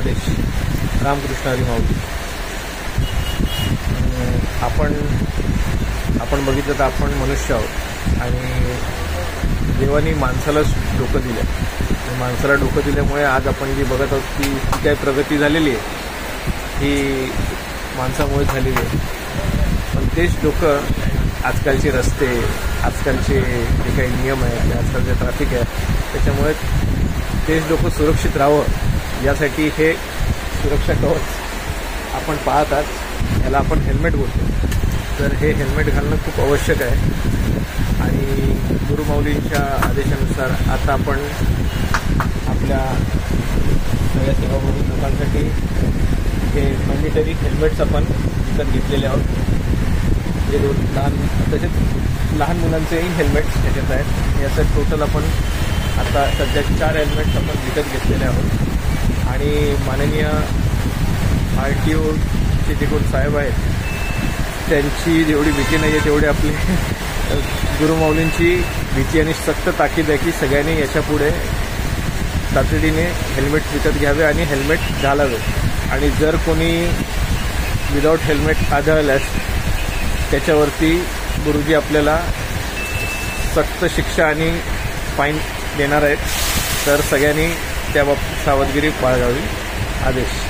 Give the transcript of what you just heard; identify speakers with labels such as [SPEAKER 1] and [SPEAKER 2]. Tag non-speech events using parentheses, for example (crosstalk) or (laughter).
[SPEAKER 1] आदेश रामकृष्ण हरी माऊली. आपण आपण बघितलं तर आपण मनुष्य आहोत. आणि देवानी माणसाला डोकं दिलं. माणसाला डोकं दिल्यामुळे आज आपण जी बघत आहोत की जी काय प्रगती झालेली आहे ही माणसामुळे झालेली आहे. पण तेच डोकं आजकालचे रस्ते आजकालचे जे काही नियम आहेत आजकाल जे ट्रॅफिक आहे त्याच्यामुळे तेच डोकं सुरक्षित राहावं. यासाठी हे सुरक्षा कवच आपण पाहताच याला आपण हेल्मेट बोलतो. तर हे हेल्मेट घालणं खूप आवश्यक आहे. आणि गुरुमाऊलींच्या आदेशानुसार आता आपण आपल्या सगळ्या सेवाभावी लोकांसाठी हे मॅन्डेटरी हेल्मेट्स आपण विकत घेतलेले आहोत. जे दोन लहान तसेच लहान मुलांचेही हेल्मेट्स त्याच्यात आहेत. याचं टोटल आपण आता सध्या चार हेल्मेट्स आपण विकत घेतलेले आहोत. आणि माननीय आर टी ओचे जे कोण साहेब आहेत त्यांची जेवढी भीती नाही आहे तेवढी आपली (laughs) गुरुमाऊलींची भीती आणि सक्त ताकीद आहे की सगळ्यांनी याच्यापुढे तातडीने हेल्मेट विकत घ्यावे आणि हेल्मेट घालावे. आणि जर कोणी विदाऊट हेल्मेट आढळल्यास त्याच्यावरती गुरुजी आपल्याला सक्त शिक्षा आणि फाईन देणार आहेत. तर सगळ्यांनी त्या बाबतीत सावधगिरी बाळगावी. आदेश.